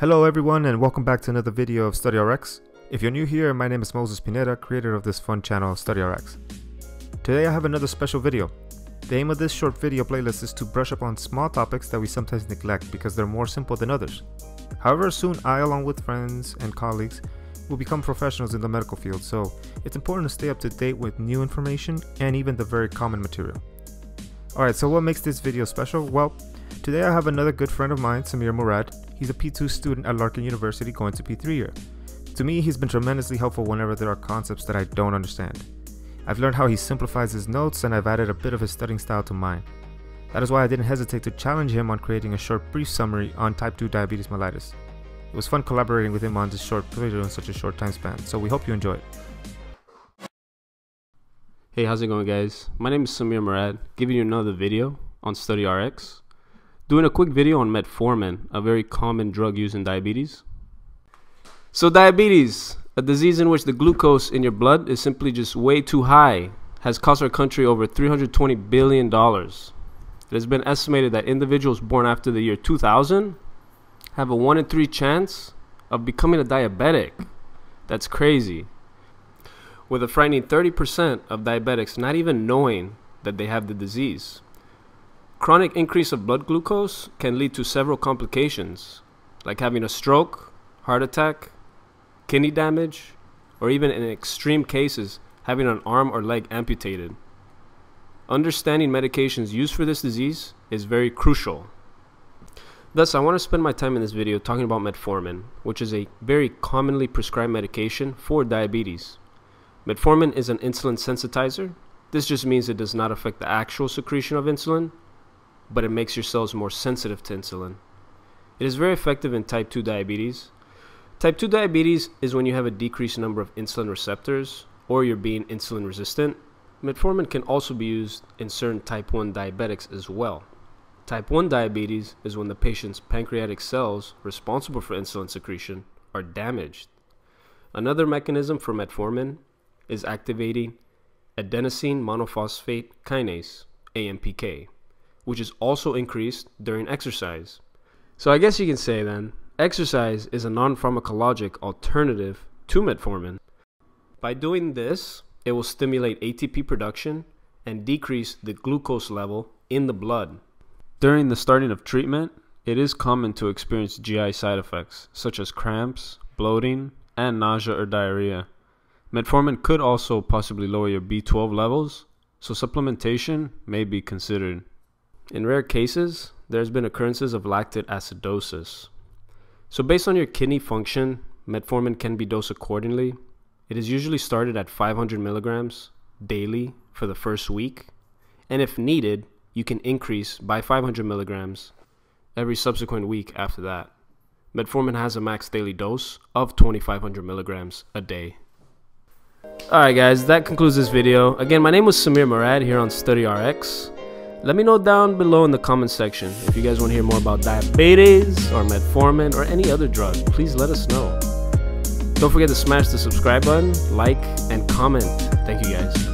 Hello everyone and welcome back to another video of StudyRx. If you're new here, my name is Moises Pineda, creator of this fun channel StudyRx. Today I have another special video. The aim of this short video playlist is to brush up on small topics that we sometimes neglect because they're more simple than others. However, soon I along with friends and colleagues will become professionals in the medical field, so it's important to stay up to date with new information and even the very common material. Alright, so what makes this video special? Well, today I have another good friend of mine, Sameer Mourad. He's a P2 student at Larkin University going to P3 year. To me, he's been tremendously helpful whenever there are concepts that I don't understand. I've learned how he simplifies his notes and I've added a bit of his studying style to mine. That is why I didn't hesitate to challenge him on creating a short brief summary on type 2 diabetes mellitus. It was fun collaborating with him on this short video in such a short time span, so we hope you enjoy it. Hey, how's it going, guys? My name is Sameer Mourad, giving you another video on StudyRx. Doing a quick video on metformin, a very common drug used in diabetes. So, diabetes, a disease in which the glucose in your blood is simply just way too high, has cost our country over $320 billion. It has been estimated that individuals born after the year 2000 have a 1 in 3 chance of becoming a diabetic. That's crazy with a frightening 30% of diabetics not even knowing that they have the disease. Chronic increase of blood glucose can lead to several complications, like having a stroke, heart attack, kidney damage, or even in extreme cases, having an arm or leg amputated. Understanding medications used for this disease is very crucial. Thus, I want to spend my time in this video talking about metformin, which is a very commonly prescribed medication for diabetes. Metformin is an insulin sensitizer. This just means it does not affect the actual secretion of insulin, but it makes your cells more sensitive to insulin. It is very effective in type 2 diabetes. Type 2 diabetes is when you have a decreased number of insulin receptors or you're being insulin resistant. Metformin can also be used in certain type 1 diabetics as well. Type 1 diabetes is when the patient's pancreatic cells responsible for insulin secretion are damaged. Another mechanism for metformin is activating adenosine monophosphate kinase, AMPK, which is also increased during exercise. So I guess you can say then, exercise is a non-pharmacologic alternative to metformin. By doing this, it will stimulate ATP production and decrease the glucose level in the blood. During the starting of treatment, it is common to experience GI side effects such as cramps, bloating, and nausea or diarrhea. Metformin could also possibly lower your B12 levels, so supplementation may be considered. In rare cases, there's been occurrences of lactic acidosis. So based on your kidney function, metformin can be dosed accordingly. It is usually started at 500 milligrams daily for the first week, and if needed, you can increase by 500 milligrams every subsequent week after that. Metformin has a max daily dose of 2500 milligrams a day. Alright guys, that concludes this video. Again, my name was Sameer Mourad here on StudyRx. Let me know down below in the comment section if you guys want to hear more about diabetes or metformin or any other drug. Please let us know. Don't forget to smash the subscribe button, like, and comment. Thank you guys.